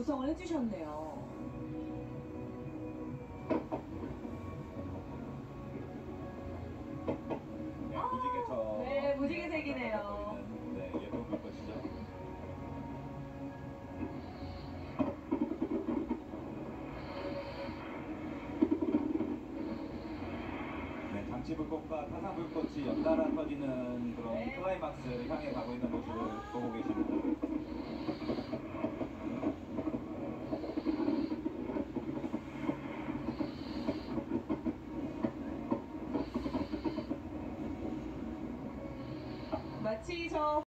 구성을 해주셨네요. 네, 무지개처럼. 네, 무지개색이네요. 네, 예쁜 불꽃이죠. 네, 장치 불꽃과 타산 불꽃이 연달아 터지는 그런 네. 클라이막스를 향해 가고 있는 모습을 보고 계십니다. 我七